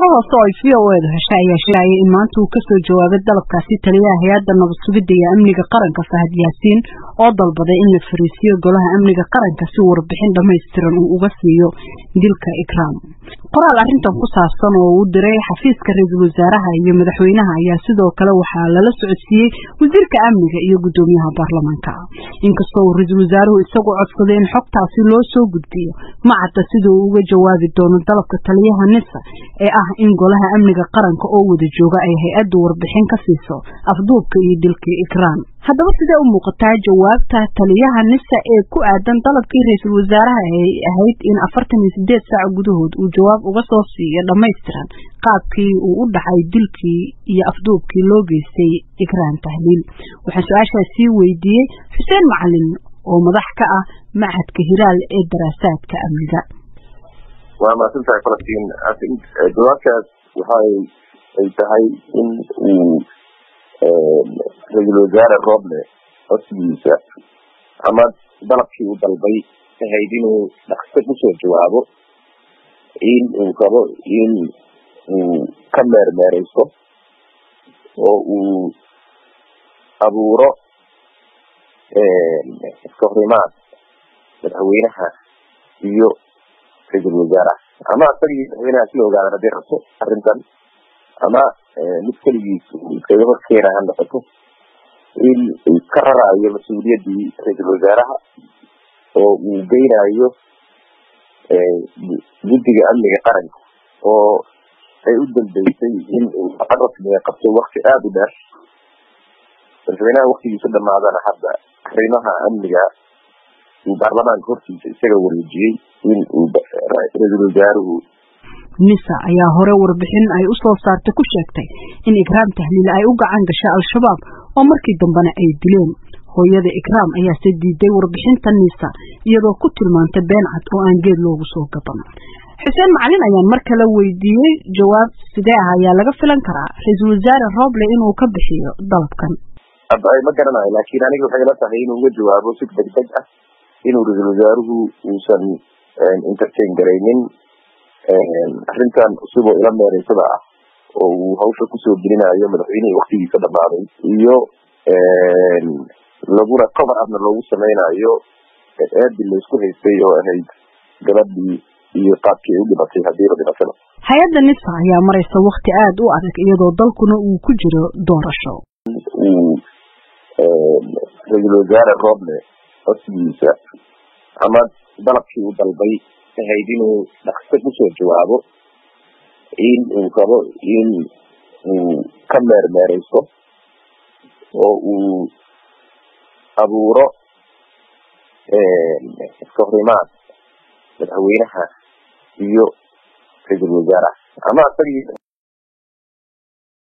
hoose oo ay v o edu heshay ayaa sheegaya in maanta uu ka soo jawaabay dalabkaasi taliyaha hay'adda nabad sugidda iyo amniga qaranka fahad yaasiin oo dalbaday in la fariisiyo golaha amniga qaranka si warbixin dhammaystiran uu uga siiyo dilka ikraam qoraal arrintan ku saabsan oo uu diray xafiiska ra'iisul wasaaraha iyo madaxweynaha ayaa sidoo kale waxaa lala socodsiiyey wasiirka amniga iyo guddoomiyaha baarlamaanka. Inkastoo uu ra'iisul wasaaruhu isagu codsaday in xogtaasi loo soo gudbiyo ma cadda sida uu uga jawaabi doono dalabka taliyaha nisa ee ah in golaha amniga qaranka oo wada jooga ay hay'addu warbixin ka siiso afduubka iyo dilkii ikraan haddaba sidee u muuqataa jawaabta taliyaha nisa ee ku aadan dalabkii ra'iisul wasaaraha ay ahayd in afartan iyo sideed saac gudahood uu jawaab uga soo siiyo dhammaystiran qaabkii uu u dhacay dilkii iyo afduubkii loo geystay ikraan tahliil? Waxaan su'aashaas sii weydiiyey xuseen macalin oo madax ka ah machadka hiraal ee daraasaadka amniga waa mahadsantahay falastiin jawaabtaas waxay ay tahay in uu ra'iisul wasaare roble codsigiisa ama dalabkii uu dalbay ahayd inuu dhaqso ku soo jawaabo in uu rabo in uu ka meermeereyso oo uu abuuro iska horimaad madaxweynaha iyo ra'iisul wasaaraha ama asagii madaxweynaha isla ogaadan haddii rabto arrintan ama mid keligiis iskaga horkeena ha noqoto in uu ka raraayo mas'uuliyaddii ra'iisul wasaaraha oo uu geynayo guddiga amniga qaranka oo ay u dambeysay in uu shaqo rasmiga qabto wakti aada u dheer madaxweynaha waktigiisa dhamaadana hadda arrimaha amniga uu baarlamaanka hortiisa isaga wareejiyey in uu ra'iisul wasaaruhu nisa ayaa hore warbixin ay u soo saartay ku sheegtay in ikraam tahliil ay u gacan gashay al-shabaab oo markii dambena ay dileen. Hooyada ikraam ayaase diiday warbixinta nisa iyadoo ku tilmaantay been cad oo aan geed loogu soo gaban. Xuseen macalin ayaan mar kale weydiiyey jawaab sidee ah ayaa laga filan karaa. Ra'iisul wasaare roble inuu ka bixiyo dalabkan. Ma garanayo laakiin aniga waxay ila tahay inuu uga jawaabo si degdeg ah inuu ra'iisul wasaaruhu uusan entertain garaynin arrintan cusub oo ila meereysada ah oo uu hawsha ku soo gelinayo madaxweynihii waktigiisa dhamaaday iyo laguna cover upna loogu sameynayo eedi laysku haystay oo ahayd gabadhii iyo qaabkii ay u dhibatay hadiiba dhibatana hay'adda nisa ayaa maraysa wakti aada u adag iyadoo dalkuna uu ku jiro doorasho. Uu ra'iisul wasaare roble codsigiisa ama dalabkii uu dalbay ahayd inuu dhaqso ku soo jawaabo. In uu rabo in uu ka meermeereyso oo uu abuuro iska horimaad madaxweynaha iyo ra'iisul wasaaraha ama asagii